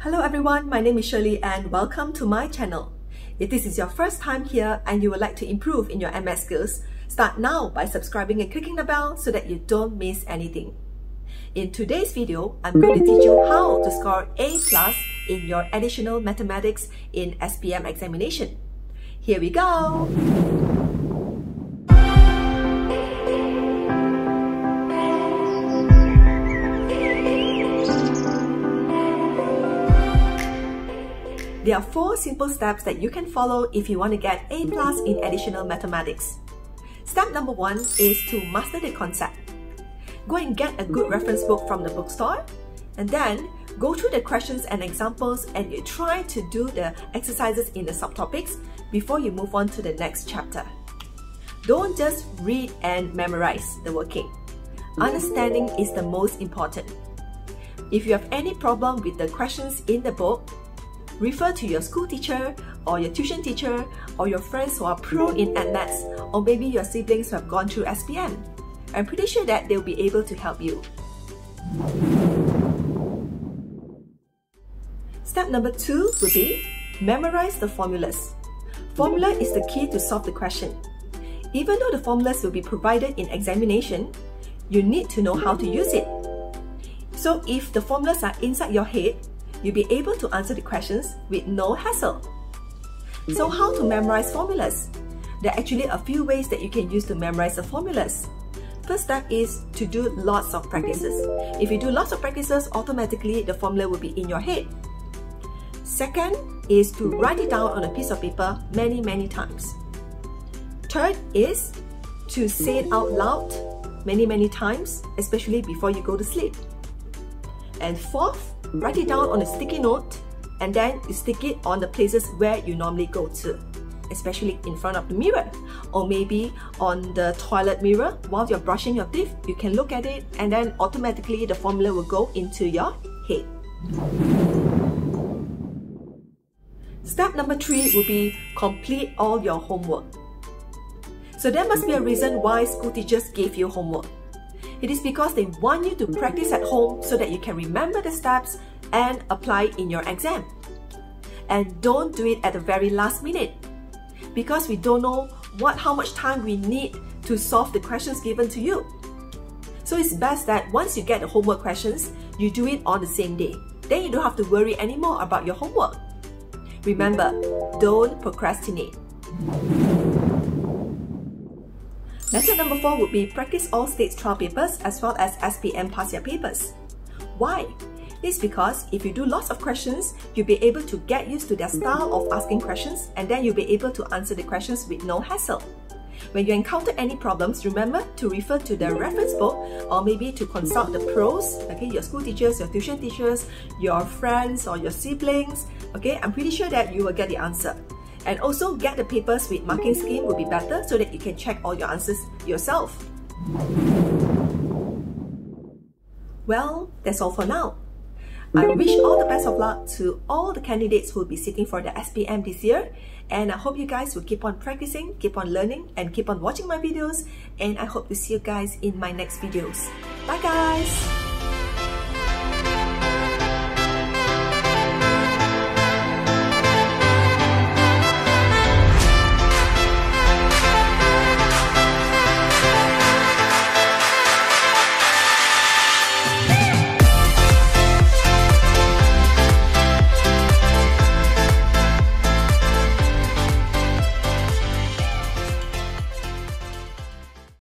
Hello everyone, my name is Shirley and welcome to my channel. If this is your first time here and you would like to improve in your MS skills, start now by subscribing and clicking the bell so that you don't miss anything. In today's video, I'm going to teach you how to score A plus in your additional mathematics in SPM examination. Here we go! There are four simple steps that you can follow if you want to get A plus in additional mathematics. Step number one is to master the concept. Go and get a good reference book from the bookstore and then go through the questions and examples and you try to do the exercises in the subtopics before you move on to the next chapter. Don't just read and memorize the working. Understanding is the most important. If you have any problem with the questions in the book, refer to your school teacher or your tuition teacher or your friends who are pro in Addmaths or maybe your siblings who have gone through SPM. I'm pretty sure that they'll be able to help you. Step number two would be memorize the formulas. Formula is the key to solve the question. Even though the formulas will be provided in examination, you need to know how to use it. So if the formulas are inside your head, you'll be able to answer the questions with no hassle. So how to memorize formulas? There are actually a few ways that you can use to memorize the formulas. First step is to do lots of practices. If you do lots of practices, automatically the formula will be in your head. Second is to write it down on a piece of paper many, many times. Third is to say it out loud many, many times, especially before you go to sleep. And fourth write it down on a sticky note and then you stick it on the places where you normally go to especially in front of the mirror or maybe on the toilet mirror. While you're brushing your teeth you can look at it and then automatically the formula will go into your head. Step number three will be complete all your homework. So there must be a reason why school teachers gave you homework it is because they want you to practice at home so that you can remember the steps and apply in your exam. And don't do it at the very last minute because we don't know what how much time we need to solve the questions given to you. So it's best that once you get the homework questions, you do it on the same day. Then you don't have to worry anymore about your homework. Remember, don't procrastinate. Method number four would be practice all states trial papers as well as SPM past year papers. Why? It's because if you do lots of questions, you'll be able to get used to their style of asking questions and then you'll be able to answer the questions with no hassle. When you encounter any problems, remember to refer to the reference book or maybe to consult the pros, okay, your school teachers, your tuition teachers, your friends or your siblings, okay, I'm pretty sure that you will get the answer. And also get the papers with marking scheme would be better so that you can check all your answers yourself. Well, that's all for now. I wish all the best of luck to all the candidates who will be sitting for the SPM this year and I hope you guys will keep on practicing, keep on learning and keep on watching my videos and I hope to see you guys in my next videos. Bye guys!